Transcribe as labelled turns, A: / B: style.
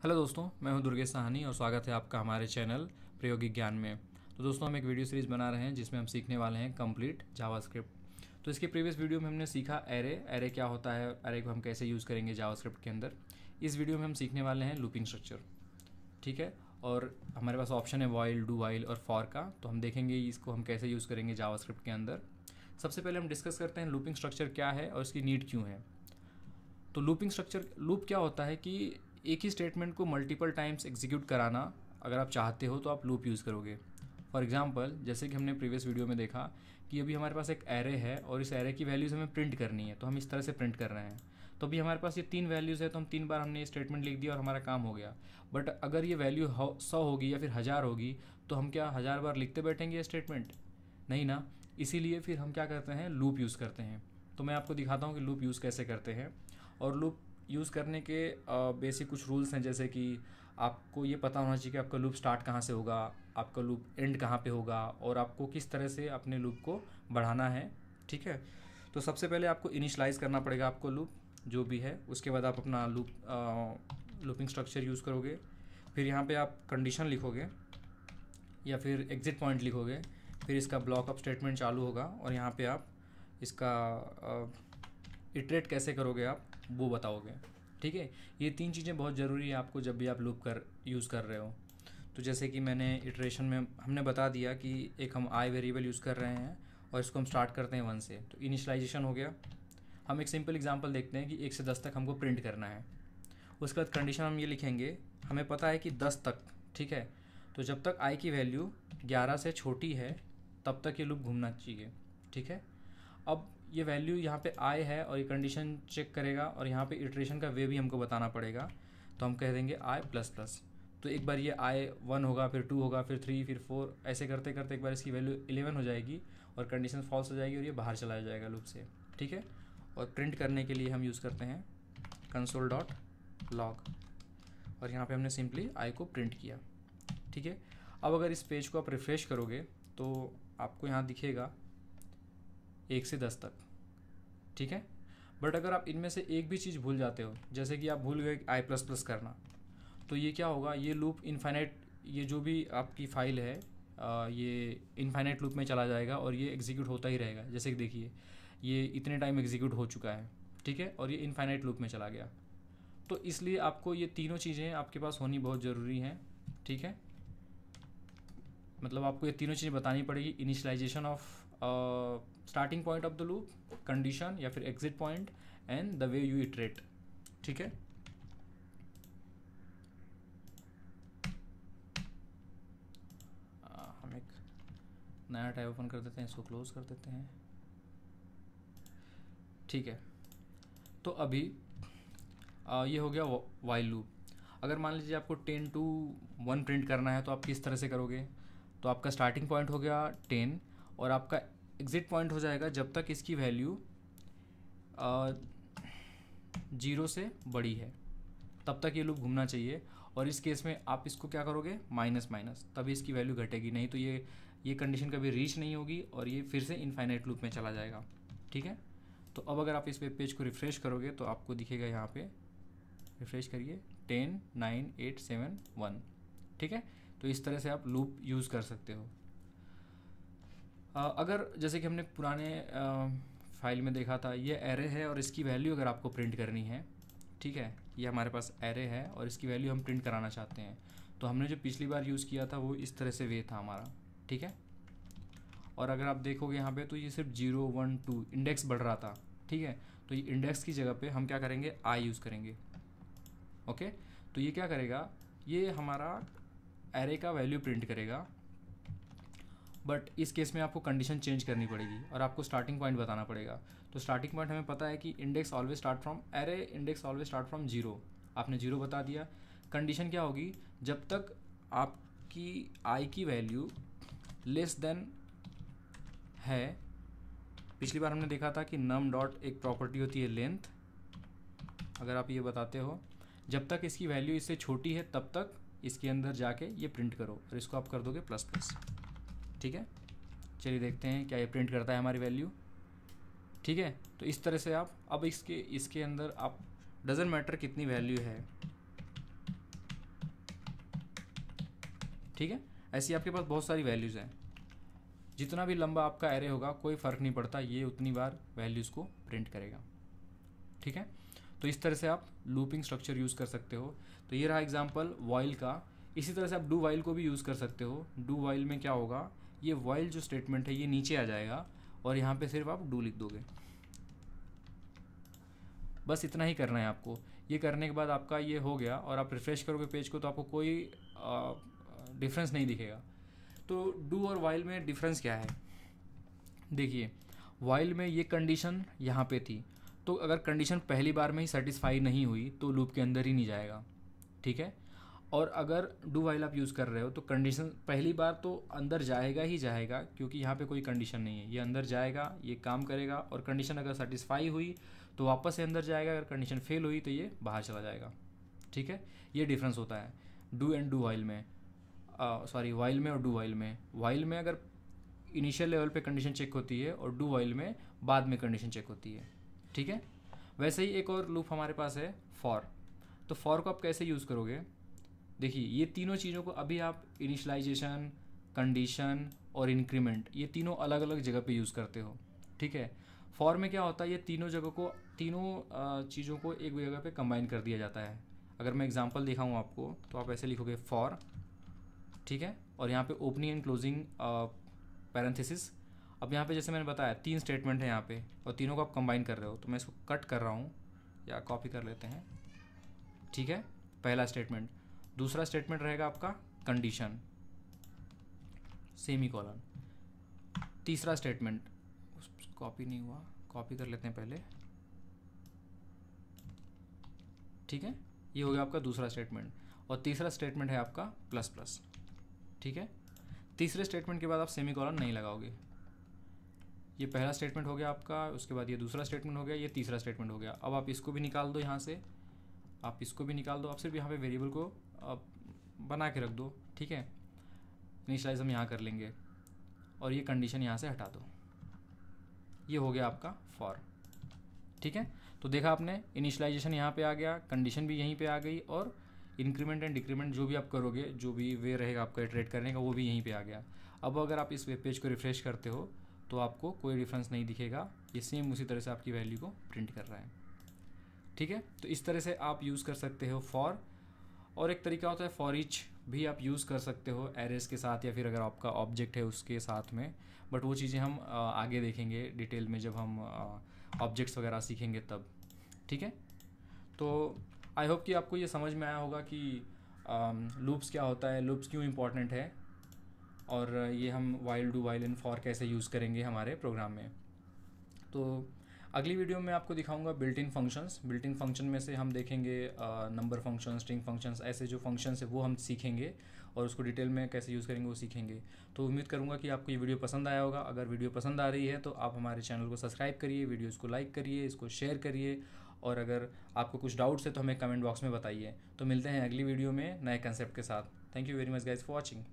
A: Hello दोस्तों, मैं हूँ दुर्गेश साहनी और स्वागत है आपका हमारे चैनल प्रयोगिक ज्ञान में। तो दोस्तों, हम एक वीडियो सीरीज़ बना रहे हैं जिसमें हम सीखने वाले हैं कंप्लीट जावास्क्रिप्ट। तो इसके प्रीवियस वीडियो में हमने सीखा एरे एरे क्या होता है? एरे को हम कैसे यूज़ करेंगे जावास्क्रिप्ट के अंदर? इस वीडियो में हम सीखने वाले हैं लूपिंग स्ट्रक्चर। ठीक है? और हमारे पास ऑप्शन है वाइल डू वाइल और फॉर का। तो हम देखेंगे इसको हम कैसे यूज़ करेंगे जावास्क्रिप्ट के अंदर। सबसे पहले हम डिस्कस करते हैं लूपिंग स्ट्रक्चर क्या है और इसकी नीड क्यों है। तो लूपिंग स्ट्रक्चर, लूप क्या होता है कि एक ही स्टेटमेंट को मल्टीपल टाइम्स एग्जीक्यूट कराना, अगर आप चाहते हो तो आप लूप यूज़ करोगे। फॉर एग्ज़ाम्पल जैसे कि हमने प्रीवियस वीडियो में देखा कि अभी हमारे पास एक एरे है और इस एरे की वैल्यूज़ हमें प्रिंट करनी है तो हम इस तरह से प्रिंट कर रहे हैं। तो अभी हमारे पास ये तीन वैल्यूज़ है तो हम तीन बार हमने ये स्टेटमेंट लिख दिया और हमारा काम हो गया। बट अगर ये वैल्यू सौ होगी या फिर हज़ार होगी तो हम क्या हज़ार बार लिखते बैठेंगे ये स्टेटमेंट नहीं ना? इसीलिए फिर हम क्या करते हैं? लूप यूज़ करते हैं। तो मैं आपको दिखाता हूँ कि लूप यूज़ कैसे करते हैं। और लूप यूज़ करने के बेसिक कुछ रूल्स हैं, जैसे कि आपको ये पता होना चाहिए कि आपका लूप स्टार्ट कहाँ से होगा, आपका लूप एंड कहाँ पे होगा और आपको किस तरह से अपने लूप को बढ़ाना है, ठीक है? तो सबसे पहले आपको इनिशलाइज करना पड़ेगा आपको लूप जो भी है। उसके बाद आप अपना लूप लूपिंग स्ट्रक्चर यूज़ करोगे। फिर यहाँ पे आप कंडीशन लिखोगे या फिर एग्ज़िट पॉइंट लिखोगे। फिर इसका ब्लॉक अप स्टेटमेंट चालू होगा और यहाँ पे आप इसका इटरेट कैसे करोगे आप? वो बताओगे, ठीक है? ये तीन चीज़ें बहुत ज़रूरी है आपको जब भी आप लूप कर यूज़ कर रहे हो। तो जैसे कि मैंने इटरेशन में हमने बता दिया कि एक हम आई वेरिएबल यूज़ कर रहे हैं और इसको हम स्टार्ट करते हैं वन से। तो इनिशलाइजेशन हो गया। हम एक सिंपल एग्जांपल देखते हैं कि एक से दस तक हमको प्रिंट करना है। उसके बाद कंडीशन हम ये लिखेंगे, हमें पता है कि दस तक, ठीक है? तो जब तक आई की वैल्यू ग्यारह से छोटी है, तब तक ये लूप घूमना चाहिए, ठीक है? अब ये वैल्यू यहाँ पे आई है और ये कंडीशन चेक करेगा और यहाँ पे इटरेशन का वे भी हमको बताना पड़ेगा। तो हम कह देंगे आई प्लस प्लस तो एक बार ये आई वन होगा, फिर टू होगा, फिर थ्री फिर फोर ऐसे करते करते एक बार इसकी वैल्यू इलेवन हो जाएगी और कंडीशन फॉल्स हो जाएगी और ये बाहर चला जाएगा लूप से। ठीक है? और प्रिंट करने के लिए हम यूज़ करते हैं कंसोल डॉट लॉग और यहाँ पे हमने सिंपली आई को प्रिंट किया। ठीक है? अब अगर इस पेज को आप रिफ्रेश करोगे तो आपको यहाँ दिखेगा एक से दस तक ठीक है? बट अगर आप इनमें से एक भी चीज़ भूल जाते हो जैसे कि आप भूल गए आई प्लस प्लस करना तो ये क्या होगा? ये लूप इनफाइनाइट ये जो भी आपकी फ़ाइल है आ, ये इनफाइनाइट लूप में चला जाएगा और ये एग्जीक्यूट होता ही रहेगा। जैसे कि देखिए ये इतने टाइम एग्जीक्यूट हो चुका है ठीक है? और ये इनफाइनाइट लूप में चला गया। तो इसलिए आपको ये तीनों चीज़ें आपके पास होनी बहुत ज़रूरी हैं ठीक है? मतलब आपको ये तीनों चीज़ें बतानी पड़ेगी initialization of starting point of the loop condition या फिर exit point and the way you iterate ठीक है? हम एक नया टाइप ओपन कर देते हैं इसको क्लोज कर देते हैं। ठीक है। तो अभी आ, ये हो गया वाइल लूप अगर मान लीजिए आपको टेन टू वन प्रिंट करना है तो आप किस तरह से करोगे? तो आपका स्टार्टिंग पॉइंट हो गया टेन और आपका एग्ज़िट पॉइंट हो जाएगा जब तक इसकी वैल्यू ज़ीरो से बड़ी है। तब तक ये लूप घूमना चाहिए और इस केस में आप इसको क्या करोगे? माइनस माइनस तभी इसकी वैल्यू घटेगी, नहीं तो ये ये कंडीशन कभी रीच नहीं होगी और ये फिर से इनफाइनाइट लूप में चला जाएगा। ठीक है? तो अब अगर आप इस वेब पेज को रिफ़्रेश करोगे तो आपको दिखेगा यहाँ पे रिफ़्रेश करिए ten nine eight seven one ठीक है? तो इस तरह से आप लूप यूज़ कर सकते हो। अगर जैसे कि हमने पुराने फ़ाइल में देखा था, ये एरे है और इसकी वैल्यू अगर आपको प्रिंट करनी है, ठीक है, ये हमारे पास एरे है और इसकी वैल्यू हम प्रिंट कराना चाहते हैं तो हमने जो पिछली बार यूज़ किया था वो इस तरह से वे था हमारा, ठीक है? और अगर आप देखोगे यहाँ पे तो ये सिर्फ़ ज़ीरो वन टू इंडेक्स बढ़ रहा था, ठीक है? तो ये इंडेक्स की जगह पे हम क्या करेंगे? आई यूज़ करेंगे ओके तो ये क्या करेगा? ये हमारा एरे का वैल्यू प्रिंट करेगा बट इस केस में आपको कंडीशन चेंज करनी पड़ेगी और आपको स्टार्टिंग पॉइंट बताना पड़ेगा। तो स्टार्टिंग पॉइंट हमें पता है कि index always start from array index always start from zero आपने ज़ीरो बता दिया। कंडीशन क्या होगी? जब तक आपकी आई की वैल्यू लेस देन है, पिछली बार हमने देखा था कि नम डॉट एक प्रॉपर्टी होती है लेंथ अगर आप ये बताते हो, जब तक इसकी वैल्यू इससे छोटी है, तब तक इसके अंदर जाके ये प्रिंट करो और इसको आप कर दोगे प्लस प्लस ठीक है? चलिए देखते हैं क्या ये प्रिंट करता है हमारी वैल्यू ठीक है? तो इस तरह से आप, अब इसके इसके अंदर आप डजेंट मैटर कितनी वैल्यू है। ठीक है? ऐसी आपके पास बहुत सारी वैल्यूज़ हैं। जितना भी लंबा आपका एरे होगा, कोई फ़र्क नहीं पड़ता, ये उतनी बार वैल्यूज़ को प्रिंट करेगा। ठीक है? तो इस तरह से आप लूपिंग स्ट्रक्चर यूज़ कर सकते हो। तो ये रहा एग्ज़ाम्पल वाइल का। इसी तरह से आप डू वाइल को भी यूज़ कर सकते हो। डू वाइल में क्या होगा? ये वाइल जो स्टेटमेंट है, ये नीचे आ जाएगा और यहाँ पे सिर्फ़ आप डू लिख दोगे। बस इतना ही करना है आपको। ये करने के बाद आपका ये हो गया और आप रिफ्रेश करोगे पेज को तो आपको कोई डिफरेंस नहीं दिखेगा। तो डू और वाइल में डिफरेंस क्या है? देखिए वाइल में ये कंडीशन यहाँ पे थी। तो अगर कंडीशन पहली बार में ही सेटिस्फाई नहीं हुई तो लूप के अंदर ही नहीं जाएगा। ठीक है? और अगर डू वाइल आप यूज़ कर रहे हो तो कंडीशन पहली बार तो अंदर जाएगा ही जाएगा, क्योंकि यहाँ पे कोई कंडीशन नहीं है। ये अंदर जाएगा, ये काम करेगा, और कंडीशन अगर सेटिस्फाई हुई तो वापस से अंदर जाएगा, अगर कंडीशन फेल हुई तो ये बाहर चला जाएगा। ठीक है? ये डिफरेंस होता है। डू एंड डू वाइल में सॉरी वाइल में और डू वाइल में। वाइल में अगर इनिशियल लेवल पे कंडीशन चेक होती है, और डू वाइल में बाद में कंडीशन चेक होती है। ठीक है? वैसे ही एक और लूप हमारे पास है फॉर तो फॉर को आप कैसे यूज़ करोगे? देखिए, ये तीनों चीज़ों को अभी आप इनिशलाइजेशन कंडीशन और इंक्रीमेंट ये तीनों अलग अलग जगह पे यूज़ करते हो, ठीक है? फॉर में क्या होता है, ये तीनों जगह को, तीनों चीज़ों को एक जगह पे कंबाइन कर दिया जाता है। अगर मैं एग्जांपल दिखाऊँ आपको तो आप ऐसे लिखोगे फॉर ठीक है? और यहाँ पे ओपनिंग एंड क्लोजिंग पैरेंथेसिस अब यहाँ पे जैसे मैंने बताया, तीन स्टेटमेंट है यहाँ पे, और तीनों को आप कंबाइन कर रहे हो तो मैं इसको कट कर रहा हूँ, या कॉपी कर लेते हैं, ठीक है? पहला स्टेटमेंट दूसरा स्टेटमेंट रहेगा आपका कंडीशन सेमी कॉलन तीसरा स्टेटमेंट कॉपी नहीं हुआ. कॉपी कर लेते हैं पहले. ठीक है? ये हो गया आपका दूसरा स्टेटमेंट और तीसरा स्टेटमेंट है आपका प्लस प्लस ठीक है? तीसरे स्टेटमेंट के बाद आप सेमी कॉलन नहीं लगाओगे. ये पहला स्टेटमेंट हो गया आपका, उसके बाद ये दूसरा स्टेटमेंट हो गया, ये तीसरा स्टेटमेंट हो गया. अब आप इसको भी निकाल दो यहाँ से. आप इसको भी निकाल दो, आप सिर्फ़ यहाँ पे वेरिएबल को, आप बना के रख दो, ठीक है? इनिशलाइज हम यहाँ कर लेंगे और ये कंडीशन यहाँ से हटा दो। ये हो गया आपका फॉर ठीक है? तो देखा आपने इनिशलाइजेशन यहाँ पे आ गया कंडीशन भी यहीं पे आ गई और इंक्रीमेंट एंड डिक्रीमेंट जो भी आप करोगे, जो भी वे रहेगा आपका ट्रेड करने का, वो भी यहीं पे आ गया। अब अगर आप इस वेब पेज को रिफ्रेश करते हो तो आपको कोई डिफरेंस नहीं दिखेगा, ये सेम उसी तरह से आपकी वैल्यू को प्रिंट कर रहा है। ठीक है? तो इस तरह से आप यूज़ कर सकते हो फॉर और एक तरीका होता है फॉर इच भी आप यूज़ कर सकते हो एरेस के साथ या फिर अगर आपका ऑब्जेक्ट है उसके साथ में। बट वो चीज़ें हम आगे देखेंगे डिटेल में जब हम ऑब्जेक्ट्स वगैरह सीखेंगे तब। ठीक है? तो आई होप कि आपको ये समझ में आया होगा कि लूप्स क्या होता है लूप्स क्यों इंपॉर्टेंट है और ये हम वाइल डू वाइल इन फॉर कैसे यूज़ करेंगे हमारे प्रोग्राम में। तो अगली वीडियो में आपको दिखाऊँगा built in functions built in function में से हम देखेंगे नंबर फ़ंक्शन स्ट्रिंग फ़ंक्शंस ऐसे जो फ़ंक्शंस है, वो हम सीखेंगे और उसको डिटेल में कैसे यूज़ करेंगे वो सीखेंगे। तो उम्मीद करूँगा कि आपको ये वीडियो पसंद आया होगा। अगर वीडियो पसंद आ रही है तो आप हमारे चैनल को सब्सक्राइब करिए वीडियोज़ को लाइक करिए, इसको शेयर करिए और अगर आपको कुछ डाउट्स है तो हमें कमेंट बॉक्स में बताइए। तो मिलते हैं अगली वीडियो में नए कंसेप्ट के साथ। Thank you very much guys for watching